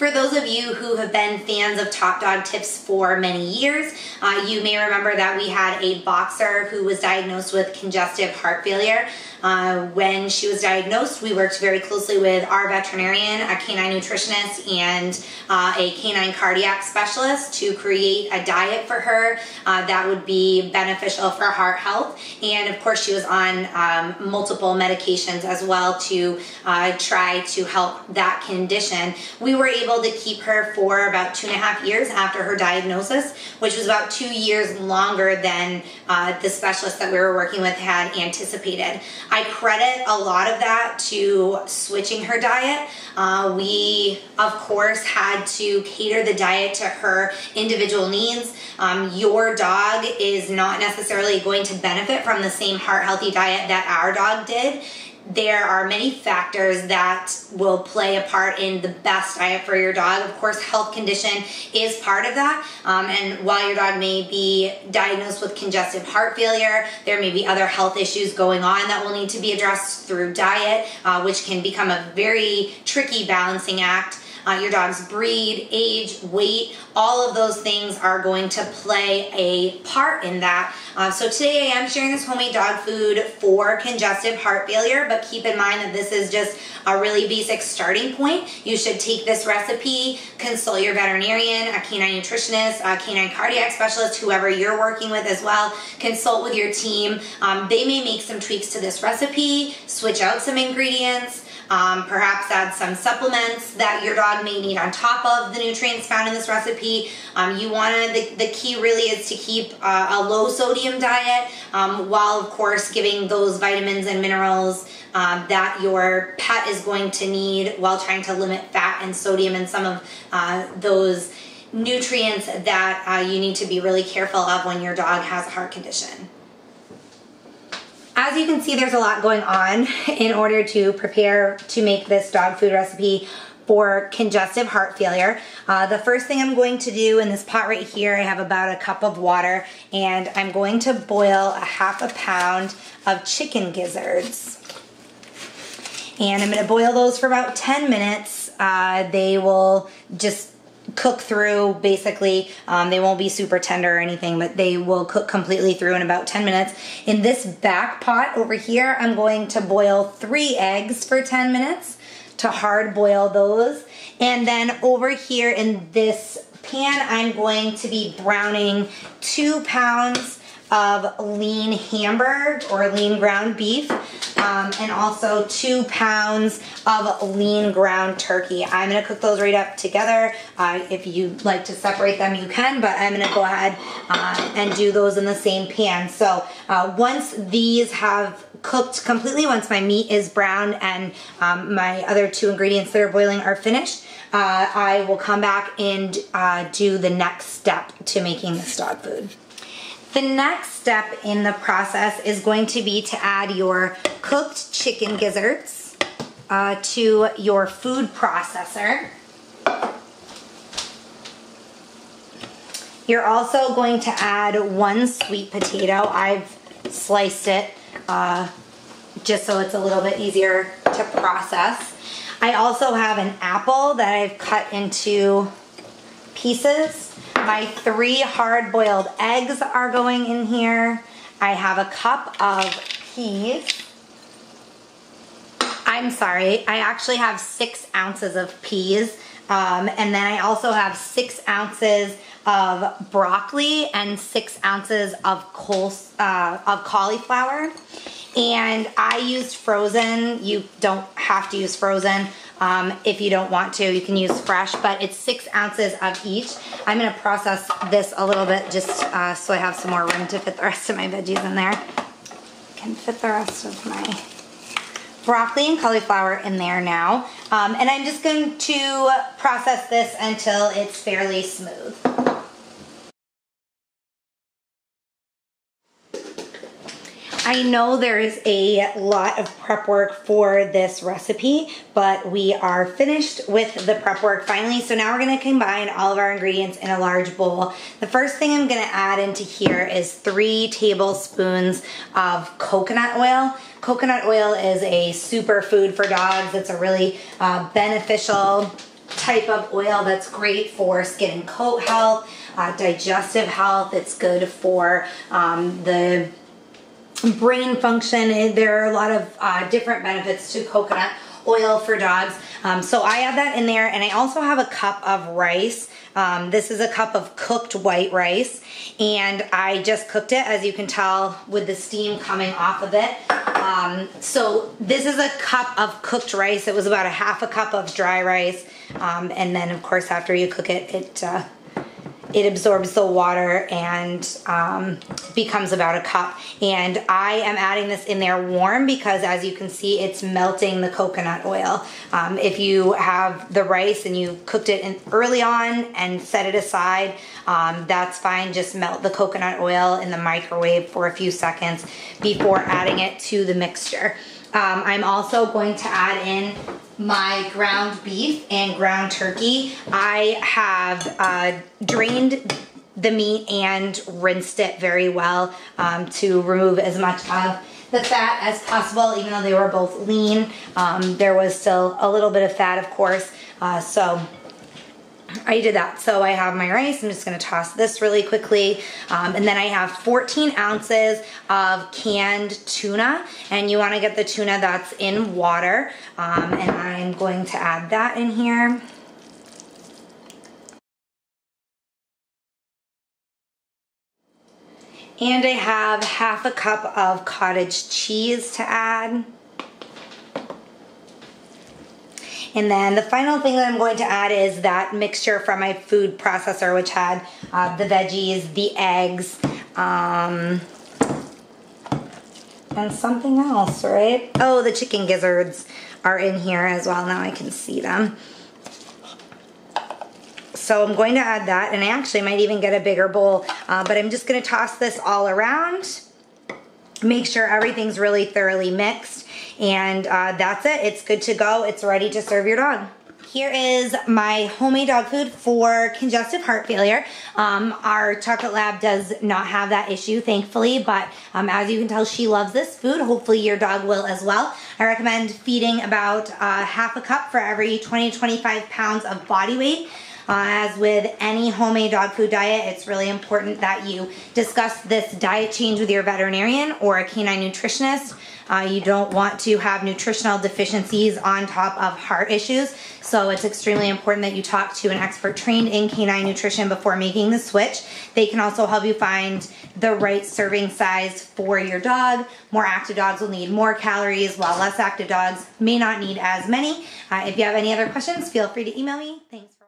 For those of you who have been fans of Top Dog Tips for many years, uh, you may remember that we had a boxer who was diagnosed with congestive heart failure. Uh, when she was diagnosed, we worked very closely with our veterinarian, a canine nutritionist, and uh, a canine cardiac specialist to create a diet for her uh, that would be beneficial for heart health. And of course, she was on um, multiple medications as well to uh, try to help that condition. We were able to keep her for about two and a half years after her diagnosis, which was about two years longer than uh, the specialist that we were working with had anticipated. I credit a lot of that to switching her diet. Uh, we, of course, had to cater the diet to her individual needs. Um, your dog is not necessarily going to benefit from the same heart healthy diet that our dog did there are many factors that will play a part in the best diet for your dog. Of course, health condition is part of that. Um, and while your dog may be diagnosed with congestive heart failure, there may be other health issues going on that will need to be addressed through diet, uh, which can become a very tricky balancing act uh, your dog's breed, age, weight, all of those things are going to play a part in that. Uh, so today I am sharing this homemade dog food for congestive heart failure, but keep in mind that this is just a really basic starting point. You should take this recipe, consult your veterinarian, a canine nutritionist, a canine cardiac specialist, whoever you're working with as well. Consult with your team. Um, they may make some tweaks to this recipe, switch out some ingredients, um, perhaps add some supplements that your dog may need on top of the nutrients found in this recipe. Um, you want to, the, the key really is to keep uh, a low sodium diet um, while of course giving those vitamins and minerals um, that your pet is going to need while trying to limit fat and sodium and some of uh, those nutrients that uh, you need to be really careful of when your dog has a heart condition. As you can see, there's a lot going on in order to prepare to make this dog food recipe for congestive heart failure. Uh, the first thing I'm going to do in this pot right here, I have about a cup of water and I'm going to boil a half a pound of chicken gizzards. And I'm gonna boil those for about 10 minutes. Uh, they will just cook through basically. Um, they won't be super tender or anything, but they will cook completely through in about 10 minutes. In this back pot over here, I'm going to boil three eggs for 10 minutes to hard boil those. And then over here in this pan, I'm going to be browning two pounds of lean Hamburg or lean ground beef um, and also two pounds of lean ground turkey. I'm gonna cook those right up together. Uh, if you like to separate them, you can, but I'm gonna go ahead uh, and do those in the same pan. So uh, once these have cooked completely, once my meat is browned and um, my other two ingredients that are boiling are finished, uh, I will come back and uh, do the next step to making this dog food. The next step in the process is going to be to add your cooked chicken gizzards uh, to your food processor. You're also going to add one sweet potato. I've sliced it uh, just so it's a little bit easier to process. I also have an apple that I've cut into pieces. My three hard-boiled eggs are going in here. I have a cup of peas. I'm sorry, I actually have six ounces of peas. Um, and then I also have six ounces of broccoli and six ounces of uh, of cauliflower. And I used frozen. You don't have to use frozen. Um, if you don't want to, you can use fresh, but it's six ounces of each. I'm gonna process this a little bit just uh, so I have some more room to fit the rest of my veggies in there. Can fit the rest of my broccoli and cauliflower in there now. Um, and I'm just going to process this until it's fairly smooth. I know there is a lot of prep work for this recipe, but we are finished with the prep work finally. So now we're gonna combine all of our ingredients in a large bowl. The first thing I'm gonna add into here is three tablespoons of coconut oil. Coconut oil is a super food for dogs. It's a really uh, beneficial type of oil that's great for skin and coat health, uh, digestive health. It's good for um, the brain function. There are a lot of uh, different benefits to coconut oil for dogs. Um, so I add that in there and I also have a cup of rice. Um, this is a cup of cooked white rice and I just cooked it as you can tell with the steam coming off of it. Um, so this is a cup of cooked rice. It was about a half a cup of dry rice. Um, and then of course after you cook it, it uh, it absorbs the water and um, becomes about a cup. And I am adding this in there warm because as you can see, it's melting the coconut oil. Um, if you have the rice and you cooked it in early on and set it aside, um, that's fine. Just melt the coconut oil in the microwave for a few seconds before adding it to the mixture. Um, I'm also going to add in my ground beef and ground turkey. I have uh, drained the meat and rinsed it very well um, to remove as much of the fat as possible, even though they were both lean. Um, there was still a little bit of fat, of course. Uh, so I did that. So I have my rice. I'm just going to toss this really quickly. Um, and then I have 14 ounces of canned tuna. And you want to get the tuna that's in water. Um, and I'm going to add that in here. And I have half a cup of cottage cheese to add. And then the final thing that I'm going to add is that mixture from my food processor, which had uh, the veggies, the eggs, um, and something else, right? Oh, the chicken gizzards are in here as well. Now I can see them. So I'm going to add that, and I actually might even get a bigger bowl, uh, but I'm just gonna toss this all around. Make sure everything's really thoroughly mixed. And uh, that's it. It's good to go. It's ready to serve your dog. Here is my homemade dog food for congestive heart failure. Um, our chocolate lab does not have that issue, thankfully, but um, as you can tell, she loves this food. Hopefully your dog will as well. I recommend feeding about uh, half a cup for every 20 to 25 pounds of body weight. Uh, as with any homemade dog food diet, it's really important that you discuss this diet change with your veterinarian or a canine nutritionist. Uh, you don't want to have nutritional deficiencies on top of heart issues. So it's extremely important that you talk to an expert trained in canine nutrition before making the switch. They can also help you find the right serving size for your dog. More active dogs will need more calories while less active dogs may not need as many. Uh, if you have any other questions, feel free to email me. Thanks.